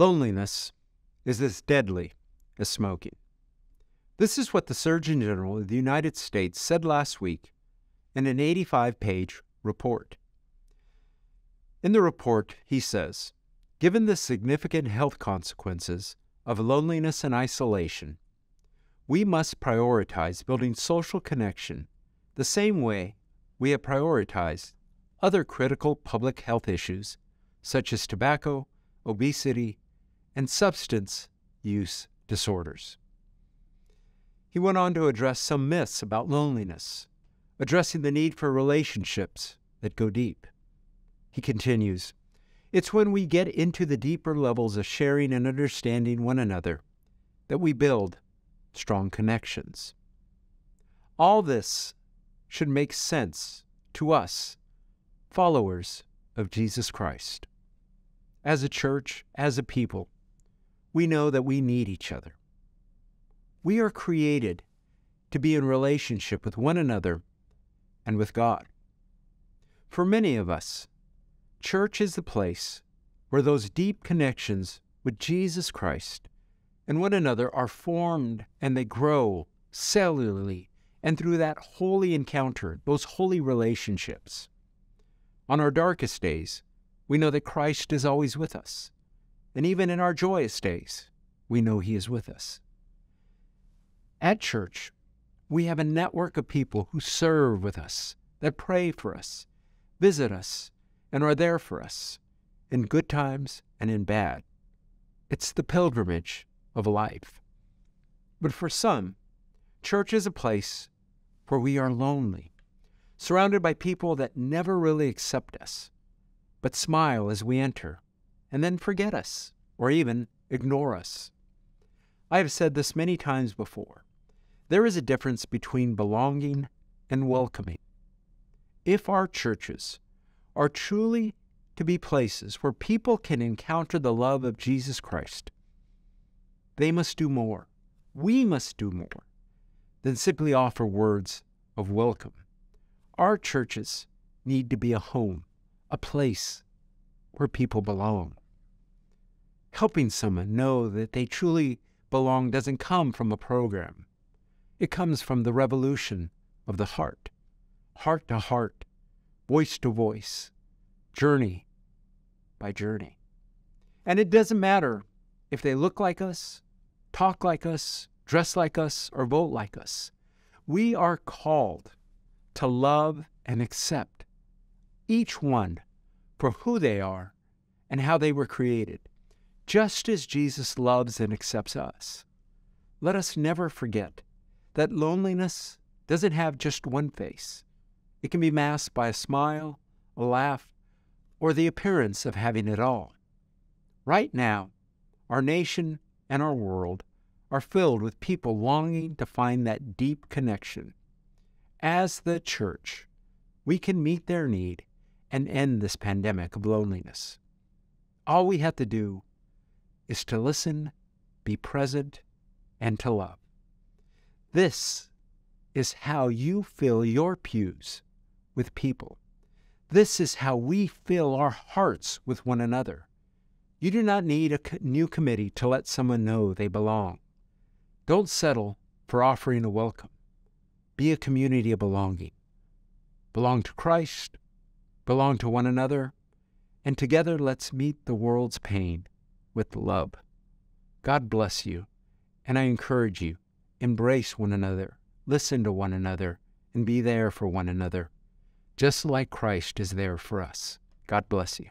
Loneliness is as deadly as smoking. This is what the Surgeon General of the United States said last week in an 85 page report. In the report, he says Given the significant health consequences of loneliness and isolation, we must prioritize building social connection the same way we have prioritized other critical public health issues such as tobacco, obesity, and substance use disorders. He went on to address some myths about loneliness, addressing the need for relationships that go deep. He continues It's when we get into the deeper levels of sharing and understanding one another that we build strong connections. All this should make sense to us, followers of Jesus Christ. As a church, as a people, we know that we need each other. We are created to be in relationship with one another and with God. For many of us, church is the place where those deep connections with Jesus Christ and one another are formed and they grow cellularly and through that holy encounter, those holy relationships. On our darkest days, we know that Christ is always with us. And even in our joyous days, we know He is with us. At church, we have a network of people who serve with us, that pray for us, visit us, and are there for us in good times and in bad. It's the pilgrimage of life. But for some, church is a place where we are lonely, surrounded by people that never really accept us, but smile as we enter and then forget us or even ignore us. I have said this many times before. There is a difference between belonging and welcoming. If our churches are truly to be places where people can encounter the love of Jesus Christ, they must do more. We must do more than simply offer words of welcome. Our churches need to be a home, a place where people belong. Helping someone know that they truly belong doesn't come from a program. It comes from the revolution of the heart, heart to heart, voice to voice, journey by journey. And it doesn't matter if they look like us, talk like us, dress like us, or vote like us. We are called to love and accept each one for who they are and how they were created, just as Jesus loves and accepts us. Let us never forget that loneliness doesn't have just one face. It can be masked by a smile, a laugh, or the appearance of having it all. Right now, our nation and our world are filled with people longing to find that deep connection. As the church, we can meet their need and end this pandemic of loneliness. All we have to do is to listen, be present, and to love. This is how you fill your pews with people. This is how we fill our hearts with one another. You do not need a new committee to let someone know they belong. Don't settle for offering a welcome. Be a community of belonging. Belong to Christ, belong to one another, and together let's meet the world's pain with love. God bless you, and I encourage you embrace one another, listen to one another, and be there for one another, just like Christ is there for us. God bless you.